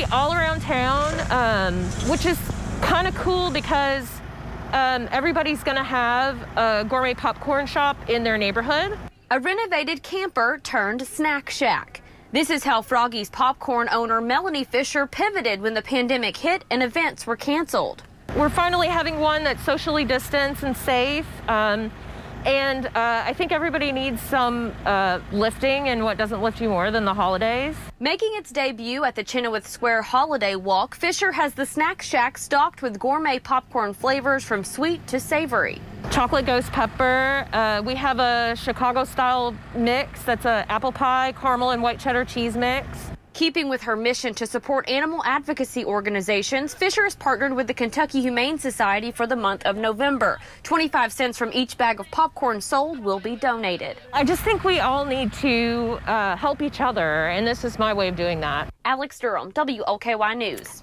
be all around town, um, which is kind of cool because um, everybody's going to have a gourmet popcorn shop in their neighborhood. A renovated camper turned snack shack. This is how Froggy's popcorn owner Melanie Fisher pivoted when the pandemic hit and events were canceled. We're finally having one that's socially distanced and safe. Um, and uh, I think everybody needs some uh, lifting, and what doesn't lift you more than the holidays? Making its debut at the Chenoweth Square Holiday Walk, Fisher has the Snack Shack stocked with gourmet popcorn flavors from sweet to savory. Chocolate ghost pepper. Uh, we have a Chicago style mix that's a apple pie, caramel, and white cheddar cheese mix. Keeping with her mission to support animal advocacy organizations, Fisher has partnered with the Kentucky Humane Society for the month of November. 25 cents from each bag of popcorn sold will be donated. I just think we all need to uh, help each other, and this is my way of doing that. Alex Durham, WLKY News.